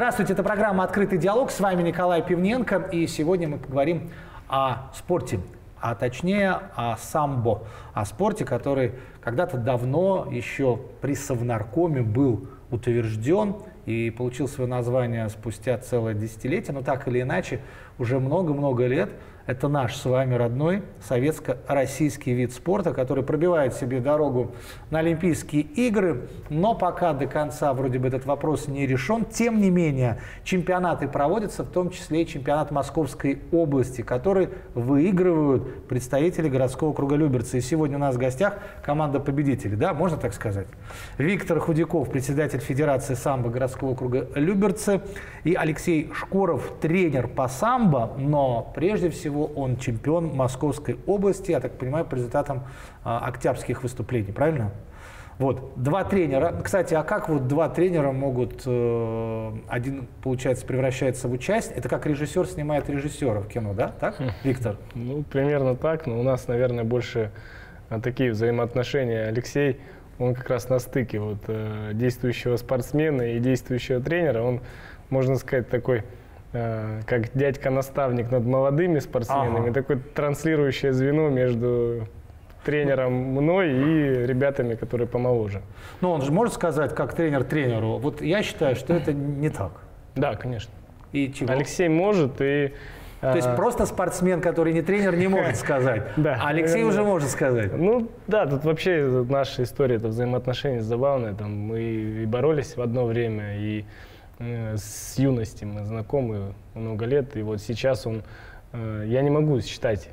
Здравствуйте, это программа «Открытый диалог». С вами Николай Пивненко. И сегодня мы поговорим о спорте, а точнее о самбо, о спорте, который когда-то давно еще при Совнаркоме был утвержден и получил свое название спустя целое десятилетие, но так или иначе уже много-много лет – это наш с вами родной советско-российский вид спорта, который пробивает себе дорогу на Олимпийские игры, но пока до конца вроде бы этот вопрос не решен. Тем не менее, чемпионаты проводятся, в том числе и чемпионат Московской области, который выигрывают представители городского круга Люберца. И сегодня у нас в гостях команда победителей, да, можно так сказать? Виктор Худяков, председатель Федерации самбо городского круга Люберцы, и Алексей Шкоров, тренер по самбо, но прежде всего всего, он чемпион Московской области, я так понимаю, по результатам а, октябрьских выступлений, правильно? Вот, два тренера. Кстати, а как вот два тренера могут, э, один, получается, превращается в участие? Это как режиссер снимает режиссера в кино, да? Так, хм. Виктор? Ну, примерно так, но у нас, наверное, больше а, такие взаимоотношения. Алексей, он как раз на стыке вот, э, действующего спортсмена и действующего тренера. Он, можно сказать, такой как дядька-наставник над молодыми спортсменами, ага. такое транслирующее звено между тренером мной и ребятами, которые помоложе. Ну, он же может сказать, как тренер тренеру. Вот я считаю, что это не так. Да, конечно. И чего? Алексей может, и то есть а. просто спортсмен, который не тренер, не может сказать. Да. А Алексей уже может сказать. Ну да, тут вообще наша история, это взаимоотношения забавные. Там мы и боролись в одно время, и Э, с юности мы знакомы много лет, и вот сейчас он, э, я не могу считать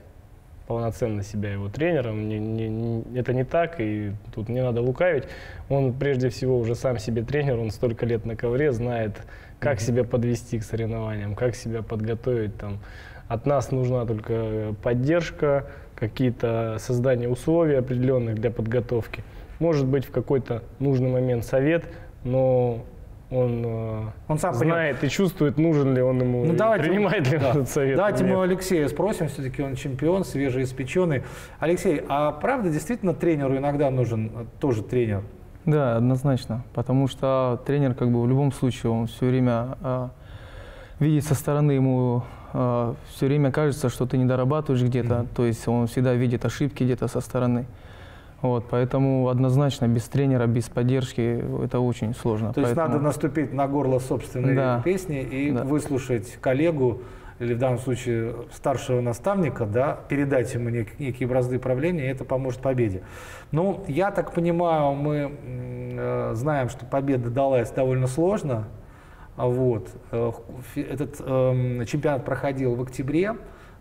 полноценно себя его тренером, не, не, не, это не так, и тут не надо лукавить. Он прежде всего уже сам себе тренер, он столько лет на ковре, знает, как mm-hmm. себя подвести к соревнованиям, как себя подготовить. Там. От нас нужна только поддержка, какие-то создание условий определенных для подготовки. Может быть, в какой-то нужный момент совет, но он, э, он сам знает и чувствует, нужен ли он ему, ну, давайте, принимает ли да. этот совет. Давайте мы Алексея спросим, все-таки он чемпион, свежеиспеченный. Алексей, а правда действительно тренеру иногда нужен э, тоже тренер? Да, однозначно, потому что тренер как бы в любом случае, он все время э, видит со стороны ему, э, все время кажется, что ты не дорабатываешь где-то, mm-hmm. то есть он всегда видит ошибки где-то со стороны. Вот, поэтому однозначно без тренера, без поддержки это очень сложно. То есть надо наступить на горло собственной да. песни и да. выслушать коллегу или в данном случае старшего наставника, да, передать ему нек- некие бразды правления, и это поможет победе. Ну, я так понимаю, мы э, знаем, что победа далась довольно сложно. Вот. Э, этот э, чемпионат проходил в октябре.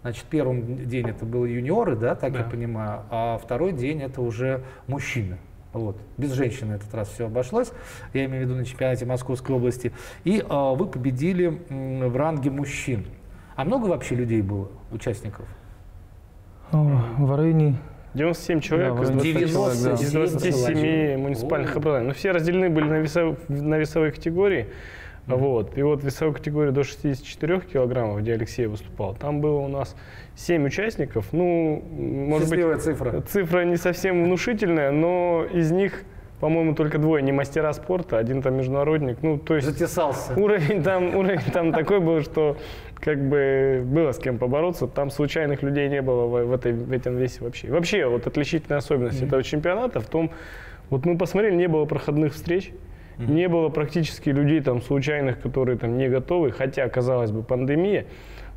Значит, первый день это были юниоры, да, так да. я понимаю, а второй день это уже мужчины. Вот. Без женщины этот раз все обошлось, я имею в виду на чемпионате Московской области. И э, вы победили э, в ранге мужчин. А много вообще людей было, участников? О, в районе 97 человек да, из 27, из 27 муниципальных образований. Но все разделены были на, весов, на весовые категории. Mm-hmm. Вот. И вот весовой категории до 64 килограммов, где Алексей выступал, там было у нас 7 участников. Ну, может Счастливая быть, цифра. Цифра не совсем внушительная, но из них по-моему, только двое, не мастера спорта, один там международник. Ну, то есть Затесался. Уровень там, уровень там такой был, что как бы было с кем побороться. Там случайных людей не было в, в, этой, в этом весе вообще. Вообще, вот отличительная особенность mm-hmm. этого чемпионата в том, вот мы посмотрели, не было проходных встреч. Mm-hmm. Не было практически людей там случайных, которые там не готовы, хотя, казалось бы, пандемия.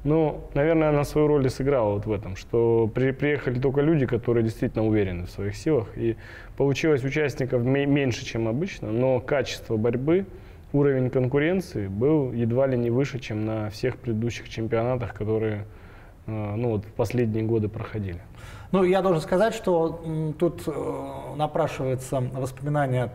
Но, наверное, она свою роль и сыграла вот в этом, что при, приехали только люди, которые действительно уверены в своих силах. И получилось участников меньше, чем обычно, но качество борьбы, уровень конкуренции был едва ли не выше, чем на всех предыдущих чемпионатах, которые э, ну, вот в последние годы проходили. Ну, я должен сказать, что тут э, напрашивается воспоминание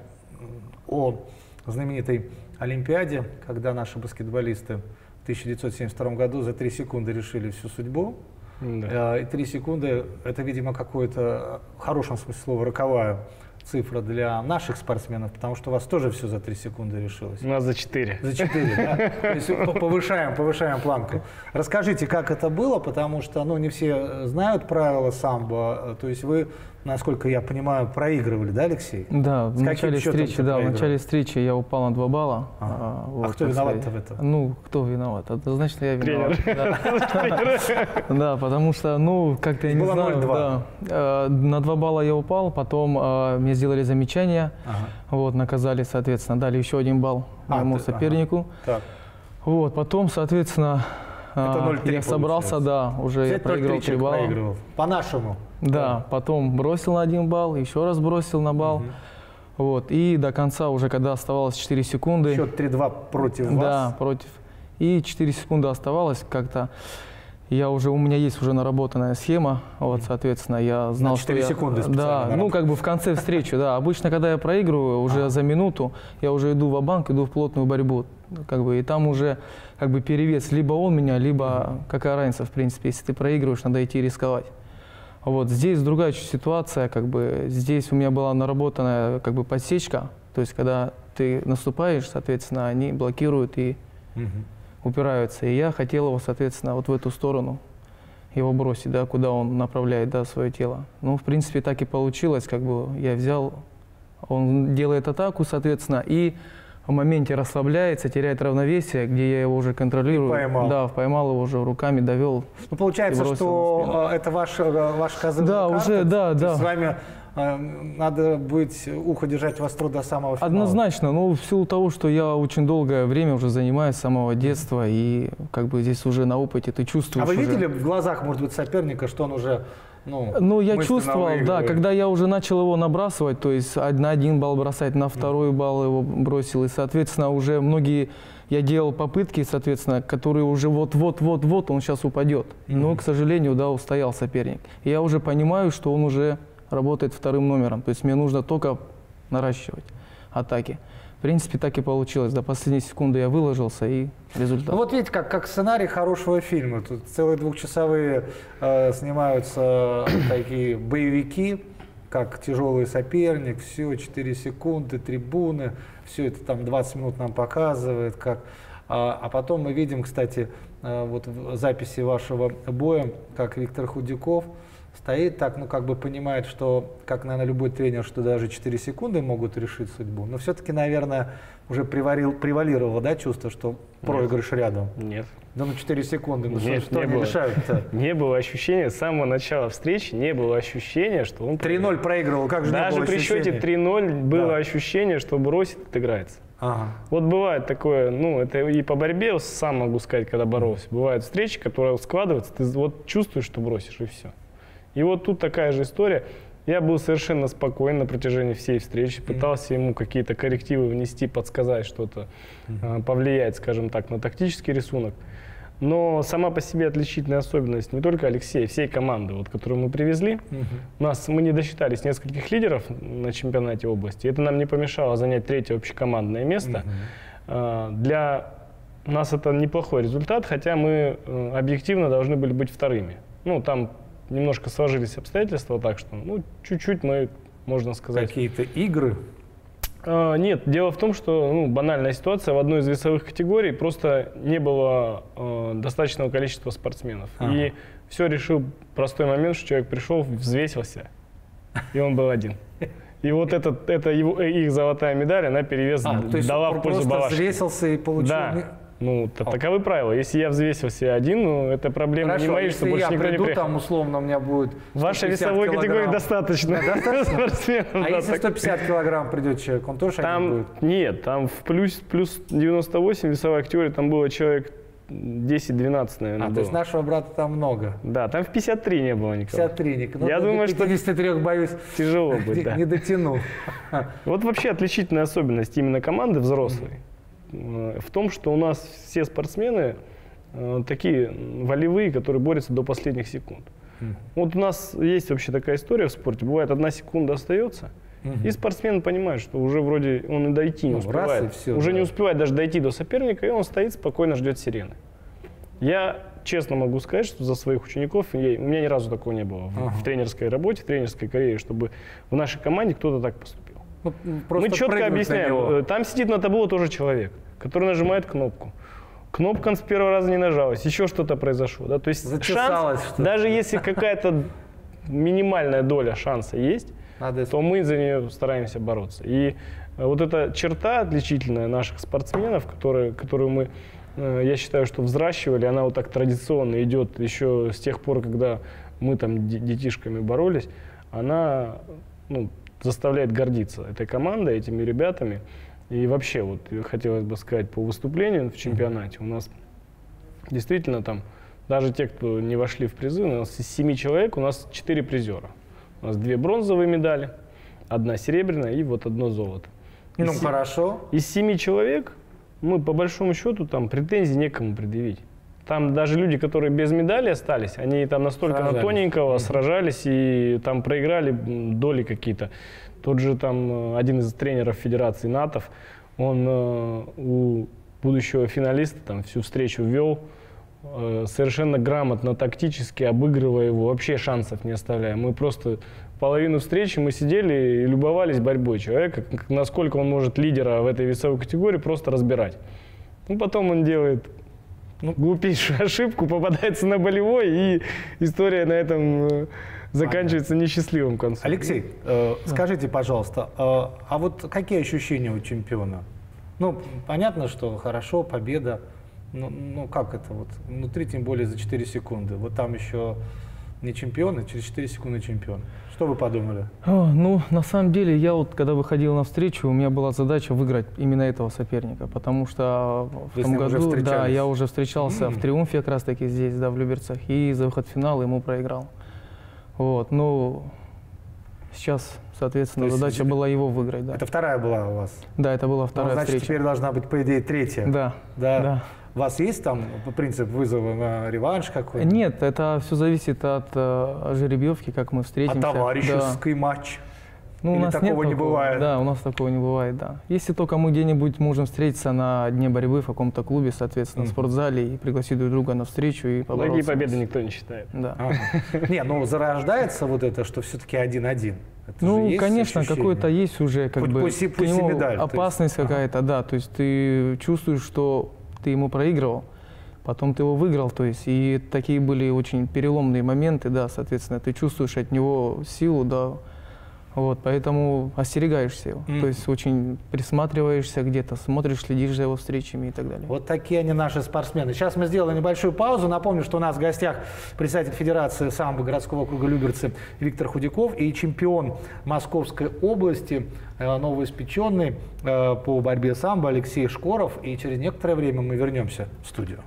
о знаменитой Олимпиаде, когда наши баскетболисты в 1972 году за три секунды решили всю судьбу. Да. Э, и три секунды – это, видимо, какое-то, в хорошем смысле слова, роковая цифра для наших спортсменов, потому что у вас тоже все за три секунды решилось. У нас за четыре. За четыре, да? То есть повышаем, повышаем планку. Расскажите, как это было, потому что ну, не все знают правила самбо. То есть вы насколько я понимаю, проигрывали, да, Алексей? Да, в С начале встречи, да, в начале встречи я упал на два балла. Ага. А вот, кто так виноват-то сказать. в этом? Ну, кто виноват? Однозначно я виноват. Да. Потому что, ну, как-то я не знаю. 0-2. Да. Э, На два балла я упал, потом э, мне сделали замечание, вот, наказали, соответственно, дали еще один балл А, моему сопернику. Вот, потом, соответственно, э, 0-3 я собрался, да, уже я проиграл 0-3 три балла. По-нашему. Да, потом бросил на один балл, еще раз бросил на балл. Вот, и до конца уже, когда оставалось 4 секунды. Счет 3-2 против вас. Да, против. И 4 секунды оставалось как-то. Я уже, у меня есть уже наработанная схема, вот, соответственно, я знал, На что 4 я... секунды специально Да, ну, как бы в конце встречи, да. Обычно, когда я проигрываю, уже за минуту, я уже иду в банк иду в плотную борьбу, как бы, и там уже, как бы, перевес, либо он меня, либо какая разница, в принципе, если ты проигрываешь, надо идти рисковать. Вот здесь другая ситуация, как бы здесь у меня была наработанная как бы подсечка, то есть когда ты наступаешь, соответственно, они блокируют и Мгм. упираются. И я хотел его, соответственно, вот в эту сторону его бросить, да, куда он направляет, да, свое тело. Ну, в принципе, так и получилось, как бы я взял, он делает атаку, соответственно, и в моменте расслабляется, теряет равновесие, где я его уже контролирую. И поймал. Да, поймал его уже руками, довел. Ну, получается, что э, это ваш, э, ваш козырная Да, карта. уже, да, То да. С вами э, надо быть, ухо держать востро до самого финала. Однозначно, ну, в силу того, что я очень долгое время уже занимаюсь с самого детства, и как бы здесь уже на опыте ты чувствуешь А вы уже- видели в глазах, может быть, соперника, что он уже, ну, Ну, я чувствовал, да, когда я уже начал его набрасывать, то есть на один балл бросать, на второй балл его бросил, и, соответственно, уже многие, я делал попытки, соответственно, которые уже вот-вот-вот-вот, он сейчас упадет. Но, к сожалению, да, устоял соперник. И я уже понимаю, что он уже работает вторым номером, то есть мне нужно только наращивать атаки. Принципе, так и получилось. До последней секунды я выложился, и результат. Ну вот видите, как, как сценарий хорошего фильма. Тут целые двухчасовые э, снимаются такие боевики, как тяжелый соперник, все, 4 секунды, трибуны, все это там 20 минут нам показывает, как а, а потом мы видим, кстати, э, вот в записи вашего боя, как Виктор Худяков стоит так, ну как бы понимает, что, как, наверное, любой тренер, что даже 4 секунды могут решить судьбу, но все-таки, наверное, уже приварил, превалировало, да, чувство, что проигрыш рядом. Нет. Да ну 4 секунды, ну Нет, что, что не они было. решают-то? Не было ощущения, с самого начала встречи не было ощущения, что он... 3-0 проигрывал, как же Даже при счете ощущения? 3-0 было Да. ощущение, что бросит, отыграется. Ага. Вот бывает такое, ну, это и по борьбе, сам могу сказать, когда боролся. Бывают встречи, которые складываются, ты вот чувствуешь, что бросишь, и все. И вот тут такая же история. Я был совершенно спокоен на протяжении всей встречи, пытался ему какие-то коррективы внести, подсказать что-то, а, повлиять, скажем так, на тактический рисунок. Но сама по себе отличительная особенность не только Алексея, всей команды, вот, которую мы привезли, у нас мы не досчитались нескольких лидеров на чемпионате области. Это нам не помешало занять третье общекомандное место. А, Для нас это неплохой результат, хотя мы э, объективно должны были быть вторыми. Ну, там немножко сложились обстоятельства, так что, ну, чуть-чуть мы, можно сказать, Какие-то игры. А, Нет, дело в том, что ну, банальная ситуация в одной из весовых категорий просто не было э, достаточного количества спортсменов. Ага. И все решил простой момент, что человек пришел, взвесился, и он был один. И вот этот, это его, их золотая медаль, она перевес А, дала в пользу просто Балашки. взвесился и получил... Да. Ну, та- таковы правила. Если я взвесился один, ну, это проблема Хорошо, не моя, что больше я никто не приду, приехал. там условно у меня будет Вашей 150 весовой категории килограмм. достаточно. Да, достаточно? А да, если так. 150 килограмм придет человек, он тоже один Там будет? нет, там в плюс, плюс 98 весовая категория, там было человек 10-12, наверное, А, то было. есть нашего брата там много. Да, там в 53 не было никого. 53 ник. Ну, Я думаю, что 53 боюсь, Тяжело быть, да. не дотяну. Вот вообще отличительная особенность именно команды взрослой в том, что у нас все спортсмены э, такие волевые, которые борются до последних секунд. Вот у нас есть вообще такая история в спорте. Бывает, одна секунда остается, и спортсмен понимает, что уже вроде он и дойти не Ну, раз успевает. и всё, уже да. не успевает даже дойти до соперника, и он стоит спокойно ждет сирены. Я честно могу сказать, что за своих учеников я- у меня ни разу такого не было в, Ага. в тренерской работе, в тренерской карьере, чтобы в нашей команде кто-то так поступил. Ну, Мы четко объясняем. э, Там сидит на табло тоже человек, который нажимает кнопку. Кнопка он с первого раза не нажалась, еще что-то произошло. Да? То есть Зачесалось шанс, что-то. даже если какая-то минимальная доля шанса есть, Надо то мы за нее стараемся бороться. И э, вот эта черта отличительная наших спортсменов, которые, которую мы, э, я считаю, что взращивали, она вот так традиционно идет еще с тех пор, когда мы там де- детишками боролись, она ну, заставляет гордиться этой командой, этими ребятами. И вообще, вот хотелось бы сказать по выступлению в чемпионате, у нас действительно там, даже те, кто не вошли в призы, у нас из семи человек, у нас четыре призера. У нас две бронзовые медали, одна серебряная и вот одно золото. Ну, Из хорошо. Из семи человек мы, по большому счету, там претензий некому предъявить. Там даже люди, которые без медали остались, они там настолько на Сражались. тоненького сражались и там проиграли доли какие-то. Тот же там э, один из тренеров Федерации НАТОВ, он э, у будущего финалиста там всю встречу вел, э, совершенно грамотно, тактически обыгрывая его, вообще шансов не оставляя. Мы просто половину встречи мы сидели и любовались борьбой человека, насколько он может лидера в этой весовой категории просто разбирать. Ну, потом он делает ну, глупейшую ошибку, попадается на болевой, и история на этом заканчивается несчастливым концом. Алексей, э, скажите, пожалуйста, э, а вот какие ощущения у чемпиона? Ну, понятно, что хорошо, победа. Ну, ну как это вот? Внутри тем более за 4 секунды. Вот там еще не чемпион, а через 4 секунды чемпион. Что вы подумали? О, ну, на самом деле, я вот, когда выходил на встречу, у меня была задача выиграть именно этого соперника, потому что в Вы с том году, да, я уже встречался в Триумфе как раз таки здесь, да, в Люберцах, и за выход в финал ему проиграл. Вот, ну, сейчас, соответственно, То есть задача была его выиграть, да. Это вторая была у вас? Да, это была Ну, вторая значит, встреча. теперь должна быть, по идее, третья. Да, Да. да. У вас есть там принцип вызова на реванш какой-то? Нет, это все зависит от э, жеребьевки, как мы встретимся. Да. товарищеский матч? Ну, Или у нас такого нет не бывает? Да, у нас такого не бывает, да. Если только мы где-нибудь можем встретиться на дне борьбы в каком-то клубе, соответственно, в Мгм. спортзале и пригласить друг друга на встречу и побороться. Благие победы никто не считает. Да. Ага. Не, ну зарождается вот это, что все-таки один-один. Это Ну, конечно, какой-то есть уже как Пусть- бы пусть пусть нему медаль, опасность Ага. какая-то, да. То есть ты чувствуешь, что ты ему проигрывал, потом ты его выиграл, то есть и такие были очень переломные моменты, да, соответственно, ты чувствуешь от него силу, да. Вот, поэтому остерегаешься его. Мгм. То есть очень присматриваешься где-то, смотришь, следишь за его встречами и так далее. Вот такие они наши спортсмены. Сейчас мы сделаем небольшую паузу. Напомню, что у нас в гостях председатель Федерации самбо городского округа Люберцы Виктор Худяков и чемпион Московской области, э, новоиспеченный э, по борьбе самбо Алексей Шкоров. И через некоторое время мы вернемся в студию.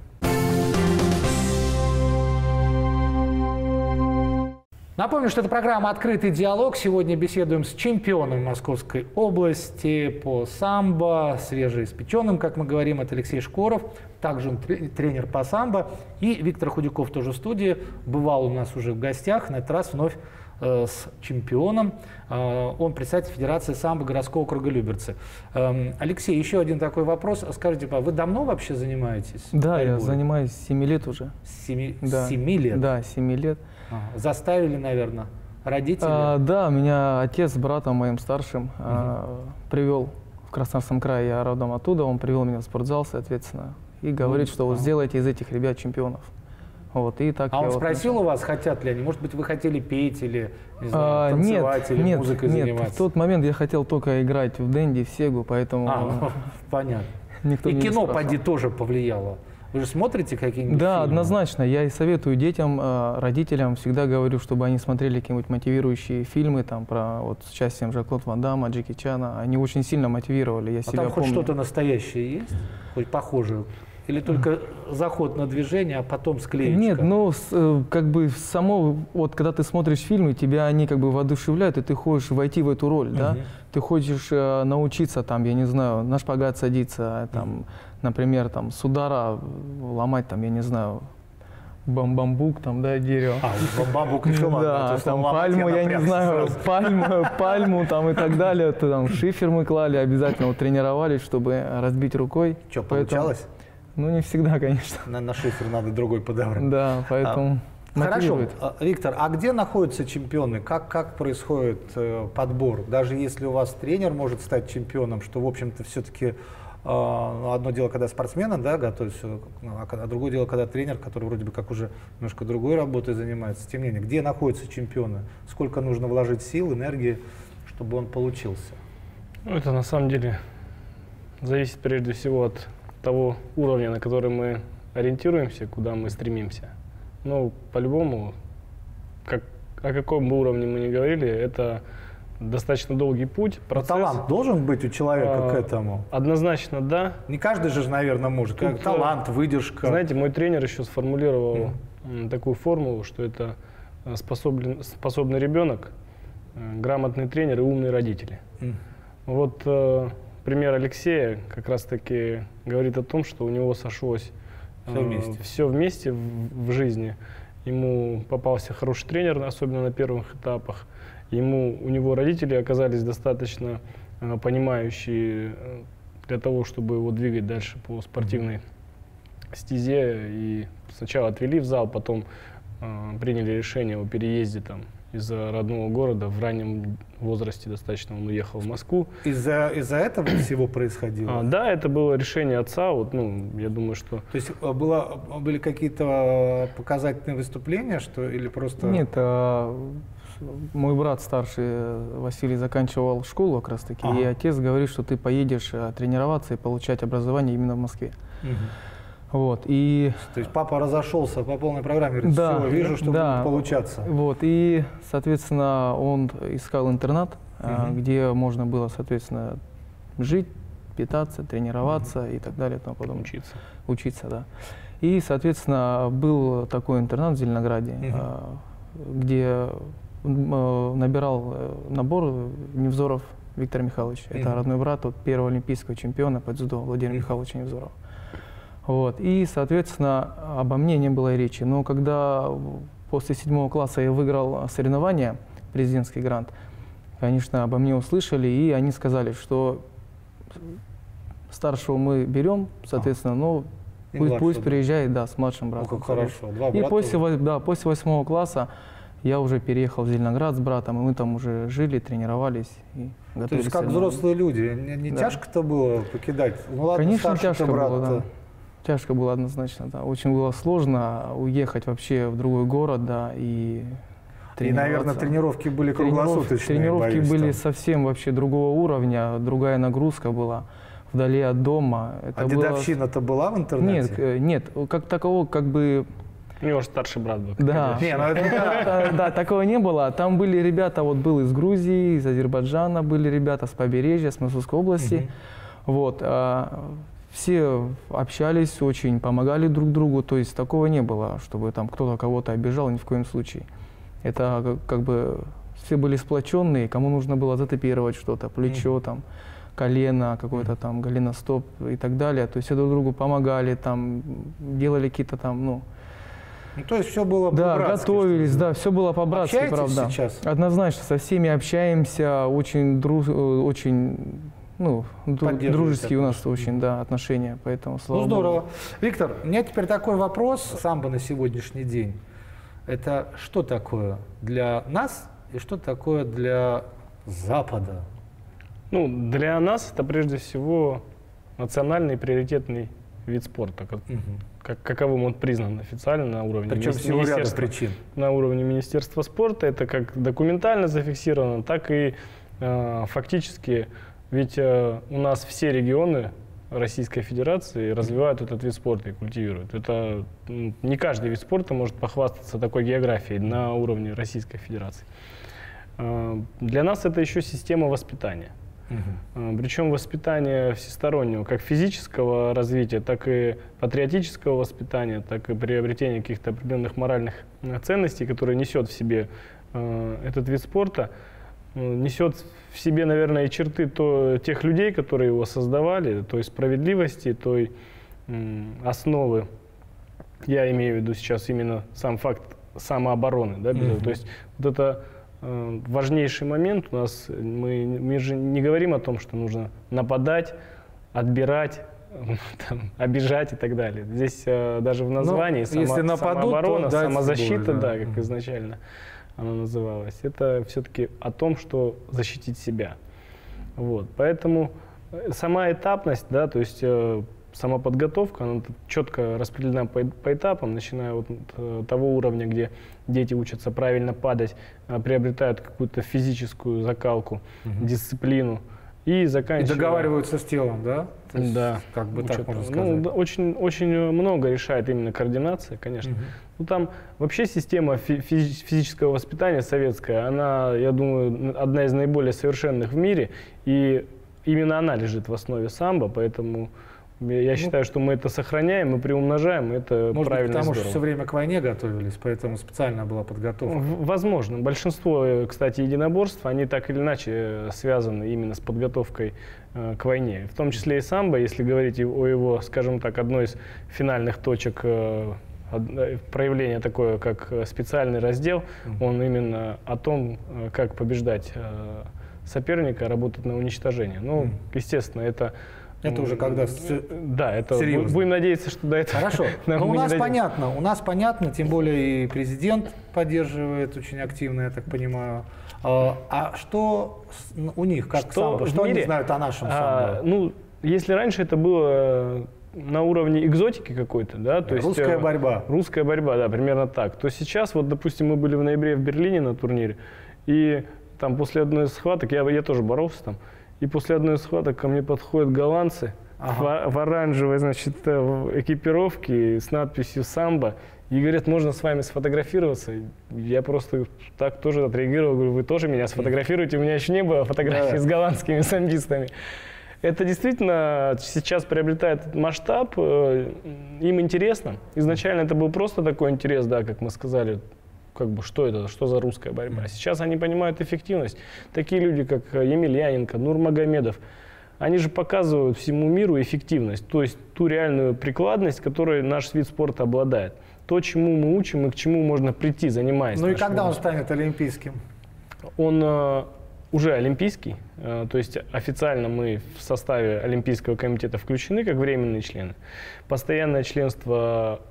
Напомню, что это программа «Открытый диалог». Сегодня беседуем с чемпионом Московской области по самбо, свежеиспеченным, как мы говорим, это Алексей Шкоров. Также он тре- тренер по самбо. И Виктор Худяков тоже в студии. Бывал у нас уже в гостях, на этот раз вновь с чемпионом. Э, он председатель Федерации самбо городского округа Люберцы. Эм, Алексей, еще один такой вопрос. Скажите, вы давно вообще занимаетесь? Да, я борьбой? занимаюсь 7 лет уже. С семи, Да. с семи лет? Да, 7 лет. Ага. Заставили, наверное, родители? А, да, меня отец с братом моим старшим а, привел в Краснодарском крае, я родом оттуда, он привел меня в спортзал, соответственно, и говорит, что вот ага. сделайте из этих ребят чемпионов. Вот, и так а он вот спросил начал. у вас, хотят ли они? Может быть, вы хотели петь или не знаю, А, нет, танцевать или нет, музыкой нет, заниматься? в тот момент я хотел только играть в Дэнди, в Сегу, поэтому А, понятно. никто И не кино, поди, тоже повлияло. Вы же смотрите какие-нибудь Да, фильмы? однозначно. Я и советую детям, э, родителям, всегда говорю, чтобы они смотрели какие-нибудь мотивирующие фильмы, там, про, вот, с участием Жан-Клод Ван Дамма, Джеки Чана. Они очень сильно мотивировали, я А себя там хоть что-то настоящее есть? Хоть похожее? Или только заход на движение, а потом склеечка? Нет, ну, э, как бы само, вот когда ты смотришь фильмы, тебя они как бы воодушевляют, и ты хочешь войти в эту роль, да? Мгм. Ты хочешь э, научиться там, я не знаю, на шпагат садиться, там, например, там, с удара ломать, там, я не знаю, бам бамбук, там, да, дерево. А, бамбук еще ладно. Да, там пальму, я не знаю, сразу. пальму, пальму там и так далее. То там шифер мы клали, обязательно вот, тренировались, чтобы разбить рукой. Что, Поэтому- получалось? Ну, не всегда, конечно. На, на шифер надо другой подобрать. Да, поэтому Хорошо, мотивирует. А, Виктор, а где находятся чемпионы? Как, как происходит э, подбор? Даже если у вас тренер может стать чемпионом, что, в общем-то, все-таки а, одно дело, когда спортсмены да, готовятся, ну, а, а другое дело, когда тренер, который вроде бы как уже немножко другой работой занимается. Тем не менее, где находятся чемпионы? Сколько нужно вложить сил, энергии, чтобы он получился? Ну, это на самом деле зависит прежде всего от того уровня, на который мы ориентируемся, куда мы стремимся. Ну, по-любому, как, о каком бы уровне мы ни говорили, это достаточно долгий путь. Процесс. Но талант должен быть у человека а, к этому? Однозначно, да. Не каждый же, наверное, может. Тут, талант, выдержка. Знаете, мой тренер еще сформулировал mm. такую формулу, что это э, способен, способный ребенок, э, грамотный тренер и умные родители. Mm. Вот э, пример Алексея как раз-таки говорит о том, что у него сошлось все вместе, все вместе в, в жизни. Ему попался хороший тренер, особенно на первых этапах ему, у него родители оказались достаточно э, понимающие э, для того, чтобы его двигать дальше по спортивной стезе. И сначала отвели в зал, потом э, приняли решение о переезде там из родного города. В раннем возрасте достаточно он уехал в Москву. Из-за из этого всего происходило? А, да, это было решение отца. Вот, ну, я думаю, что... То есть э, было, были какие-то показательные выступления, что или просто... Нет, а мой брат старший э, Василий заканчивал школу как раз таки, ага. и отец говорит, что ты поедешь э, тренироваться и получать образование именно в Москве. Угу. Вот, и... То есть папа разошелся по полной программе, говорит, да, все, вижу, что да, будет получаться. Вот, и, соответственно, он искал интернат, угу. где можно было, соответственно, жить, питаться, тренироваться угу. и так далее. Тому подобное. Учиться. Учиться, да. И, соответственно, был такой интернат в Зеленограде, угу. где Э, набирал э, набор Невзоров Виктор Михайлович. Mm-hmm. Это родной брат от первого олимпийского чемпиона по дзюдо Владимира mm-hmm. Михайловича Невзорова. Вот. И, соответственно, обо мне не было и речи. Но когда после седьмого класса я выиграл соревнования, президентский грант, конечно, обо мне услышали, и они сказали, что старшего мы берем, соответственно, но пусть, пусть приезжает, да, с младшим братом. Ну, как хорошо. Два и после, да, после восьмого класса я уже переехал в Зеленоград с братом, и мы там уже жили, тренировались и готовились. То есть как взрослые люди, не, не да. тяжко-то было покидать? Ну ладно, Конечно, тяжко брат было, да. Тяжко было однозначно, да. Очень было сложно уехать вообще в другой город, да, и и, наверное, тренировки были круглосуточные. Тренировки боюсь, были там. совсем вообще другого уровня, другая нагрузка была вдали от дома. Это а было... дедовщина-то была в интернете? Нет, э, нет, как такового как бы у него же старший брат был. Да. Не, ну это... да, такого не было. Там были ребята, вот был из Грузии, из Азербайджана были ребята с побережья, с Московской области. Вот. Все общались очень, помогали друг другу. То есть такого не было, чтобы там кто-то кого-то обижал, ни в коем случае. Это как бы все были сплоченные, кому нужно было затопировать что-то, плечо там колено, какое-то там голеностоп и так далее. То есть все друг другу помогали, там делали какие-то там, ну, ну, то есть все было Да, готовились, да, все было по-братски, правда. сейчас? Однозначно, со всеми общаемся, очень, друж, э, очень ну, дружеские у нас очень, да, отношения, поэтому слава Ну, здорово. Богу. Виктор, у меня теперь такой вопрос, самбо на сегодняшний день. Это что такое для нас и что такое для Запада? Ну, для нас это прежде всего национальный приоритетный вид спорта, как, угу. как, каковым он признан официально на уровне Причем мини- министерства, причин. на уровне Министерства спорта. Это как документально зафиксировано, так и э, фактически. Ведь э, у нас все регионы Российской Федерации развивают этот вид спорта и культивируют. Это не каждый вид спорта может похвастаться такой географией на уровне Российской Федерации. Э, для нас это еще система воспитания. Угу. Причем воспитание всестороннего, как физического развития, так и патриотического воспитания, так и приобретения каких-то определенных моральных э, ценностей, которые несет в себе этот вид спорта, несет в себе, наверное, и черты то, тех людей, которые его создавали, той справедливости, той основы. Я имею в виду сейчас именно сам факт самообороны. Да, mm То есть вот это Э, важнейший момент у нас, мы, мы же не говорим о том, что нужно нападать, отбирать, там, обижать и так далее. Здесь э, даже в названии Но, само, нападут, самооборона, самозащита, боль, да, да, как изначально она называлась, это все-таки о том, что защитить себя. Вот. Поэтому Сама этапность, да, то есть э, сама подготовка, она четко распределена по, по этапам, начиная от э, того уровня, где дети учатся правильно падать, э, приобретают какую-то физическую закалку, угу. дисциплину. И заканчивая... И договариваются с телом, да? То есть, да. Как бы учат, так можно ну, сказать. Ну, очень, очень много решает именно координация, конечно. Угу. Ну, там вообще система физического воспитания советская, она, я думаю, одна из наиболее совершенных в мире. И именно она лежит в основе самбо, поэтому я ну, считаю, что мы это сохраняем и приумножаем, это может правильно быть, потому что все время к войне готовились, поэтому специально была подготовка. Возможно. Большинство, э, кстати, единоборств, они так или иначе э, связаны именно с подготовкой э, к войне. В том числе и самбо, если говорить о его, скажем так, одной из финальных точек э, проявления такое, как специальный раздел, он именно о том, как побеждать соперника, работать на уничтожение. Ну, естественно, это это уже когда Да, это серьезно. будем надеяться, что до этого. Хорошо. Но у нас понятно, у нас понятно, тем более и президент поддерживает очень активно, я так понимаю. А, а что у них, как что самбо? Что мире, они знают о нашем самбо? А, ну, если раньше это было на уровне экзотики какой-то, да, то есть русская борьба. Русская борьба, да, примерно так. То сейчас, вот, допустим, мы были в ноябре в Берлине на турнире, и там после одной из схваток я, я тоже боролся там. И после одной из схваток ко мне подходят голландцы ага. в, в оранжевой, значит, э, экипировке с надписью «Самбо». И говорят, можно с вами сфотографироваться. Я просто так тоже отреагировал, говорю, вы тоже меня сфотографируете. У меня еще не было фотографий да. с голландскими самбистами. Это действительно сейчас приобретает масштаб, э, им интересно. Изначально это был просто такой интерес, да, как мы сказали, как бы, что это, что за русская борьба. Сейчас они понимают эффективность. Такие люди, как Емельяненко, Нурмагомедов, они же показывают всему миру эффективность, то есть ту реальную прикладность, которой наш вид спорта обладает. То, чему мы учим и к чему можно прийти, занимаясь. Ну и когда он станет олимпийским? Он э, уже олимпийский, э, то есть официально мы в составе Олимпийского комитета включены как временные члены. Постоянное членство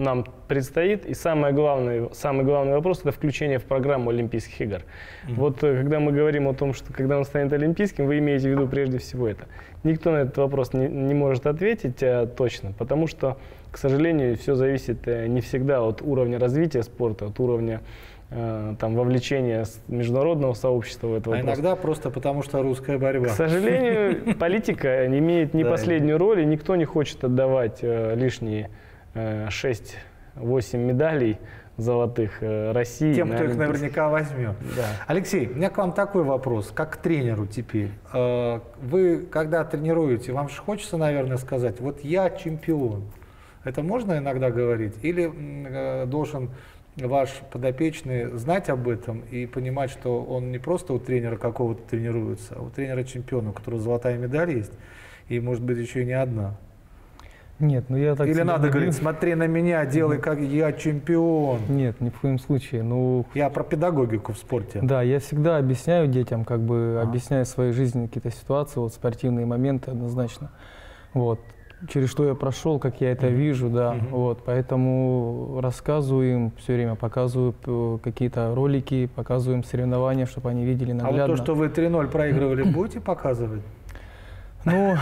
нам предстоит. И самое главное, самый главный вопрос – это включение в программу Олимпийских игр. Mm-hmm. Вот э, когда мы говорим о том, что когда он станет олимпийским, вы имеете в виду прежде всего это. Никто на этот вопрос не, не может ответить а, точно, потому что, к сожалению, все зависит а, не всегда от уровня развития спорта, от уровня там, вовлечения международного сообщества в это. А иногда просто потому, что русская борьба. К сожалению, политика не имеет не последнюю роль, и никто не хочет отдавать лишние 6-8 медалей золотых э, России. Тем, кто их наверняка возьмет. Да. Алексей, у меня к вам такой вопрос, как к тренеру теперь. Э, вы, когда тренируете, вам же хочется, наверное, сказать, вот я чемпион. Это можно иногда говорить? Или э, должен ваш подопечный знать об этом и понимать, что он не просто у тренера какого-то тренируется, а у тренера чемпиона, у которого золотая медаль есть, и может быть еще и не одна? Нет, ну я так Или надо говорить, говорю. смотри на меня, делай как я чемпион. Нет, ни в коем случае. Ну, я про педагогику в спорте. Да, я всегда объясняю детям, как бы а. объясняю своей жизни какие-то ситуации, вот спортивные моменты однозначно. Вот. Через что я прошел, как я это вижу, да. Вот, поэтому рассказываю им все время, показываю э, какие-то ролики, показываю им соревнования, чтобы они видели наглядно. А вот то, что вы 3-0 проигрывали, будете показывать? Ну,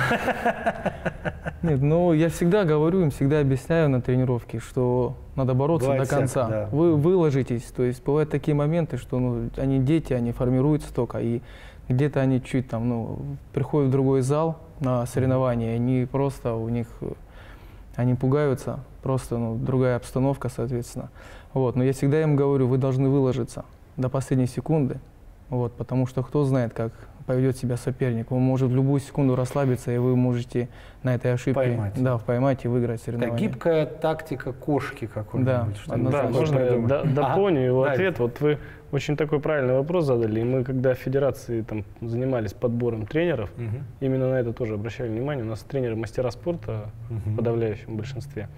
нет, ну я всегда говорю им, всегда объясняю на тренировке, что надо бороться Бывает до конца. Всяко, да. Вы выложитесь, то есть бывают такие моменты, что ну, они дети, они формируются только, и где-то они чуть там, ну, приходят в другой зал на соревнования, они просто у них, они пугаются, просто ну, другая обстановка, соответственно. Вот, но я всегда им говорю, вы должны выложиться до последней секунды, вот, потому что кто знает, как поведет себя соперник. Он может в любую секунду расслабиться, и вы можете на этой ошибке поймать, да, поймать и выиграть соревнование. Так, гибкая тактика кошки какой-нибудь. Да, да можно я дополню его ага. ответ. Вот вы очень такой правильный вопрос задали. И мы, когда в федерации там, занимались подбором тренеров, угу. именно на это тоже обращали внимание. У нас тренеры мастера спорта угу. в подавляющем большинстве.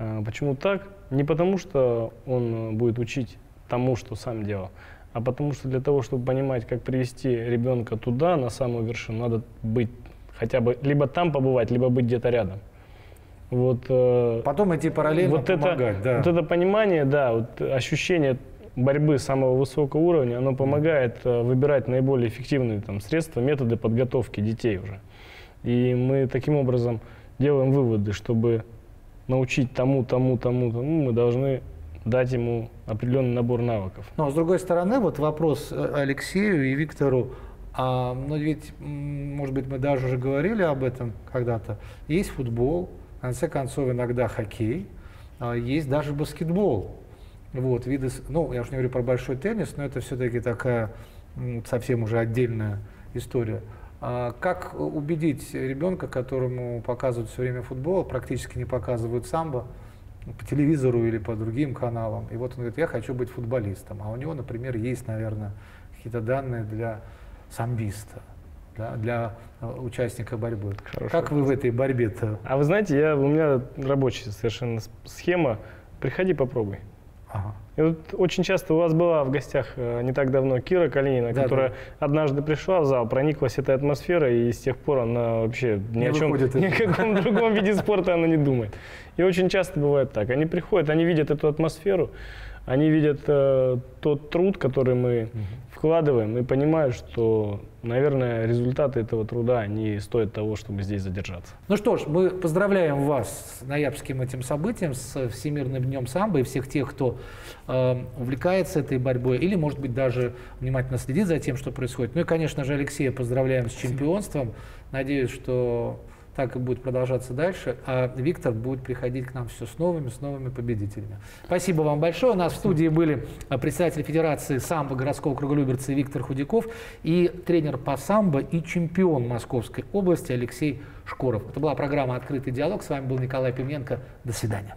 А, почему так? Не потому, что он будет учить тому, что сам делал, а потому что для того, чтобы понимать, как привести ребенка туда, на самую вершину, надо быть хотя бы либо там побывать, либо быть где-то рядом. Вот, э, Потом идти параллельно вот помогать, это, да. Вот это понимание, да, вот ощущение борьбы самого высокого уровня, оно помогает э, выбирать наиболее эффективные там, средства, методы подготовки детей уже. И мы таким образом делаем выводы, чтобы научить тому, тому, тому, тому, мы должны дать ему определенный набор навыков. Но с другой стороны, вот вопрос э, Алексею и Виктору. А, но ведь, может быть, мы даже уже говорили об этом когда-то. Есть футбол, в конце концов, иногда хоккей, а, есть даже баскетбол. Вот, виды, ну, я уже не говорю про большой теннис, но это все-таки такая совсем уже отдельная история. А как убедить ребенка, которому показывают все время футбол, практически не показывают самбо по телевизору или по другим каналам, и вот он говорит, я хочу быть футболистом, а у него, например, есть, наверное, какие-то данные для самбиста, да, для э, участника борьбы. Хорошо. Как вы в этой борьбе-то? А вы знаете, я, у меня рабочая совершенно схема. Приходи, попробуй. Ага. И вот очень часто у вас была в гостях э, не так давно Кира Калинина, да, которая да. однажды пришла в зал, прониклась этой атмосферой, и с тех пор она вообще ни не о чем, ни о каком другом виде спорта она не думает. И очень часто бывает так. Они приходят, они видят эту атмосферу, они видят э, тот труд, который мы вкладываем, и понимают, что, наверное, результаты этого труда не стоят того, чтобы здесь задержаться. Ну что ж, мы поздравляем вас с ноябрьским этим событием, с Всемирным днем самбо и всех тех, кто э, увлекается этой борьбой или, может быть, даже внимательно следит за тем, что происходит. Ну и, конечно же, Алексея поздравляем с чемпионством. Надеюсь, что так и будет продолжаться дальше, а Виктор будет приходить к нам все с новыми, с новыми победителями. Спасибо вам большое. У нас в студии были а, председатель Федерации самбо городского круга Люберцы Виктор Худяков и тренер по самбо и чемпион Московской области Алексей Шкоров. Это была программа «Открытый диалог». С вами был Николай Пивненко. До свидания.